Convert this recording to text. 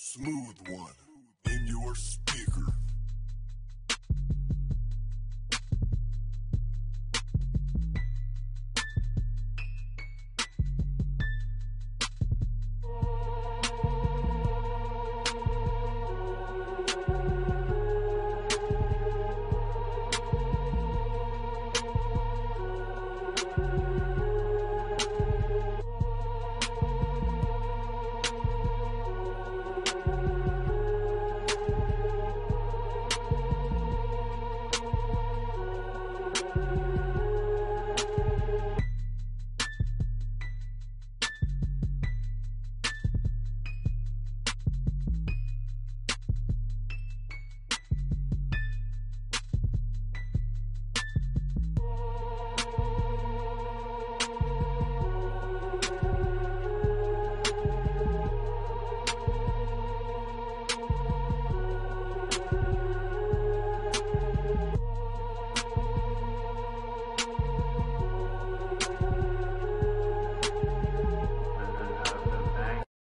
smooth one in your spine.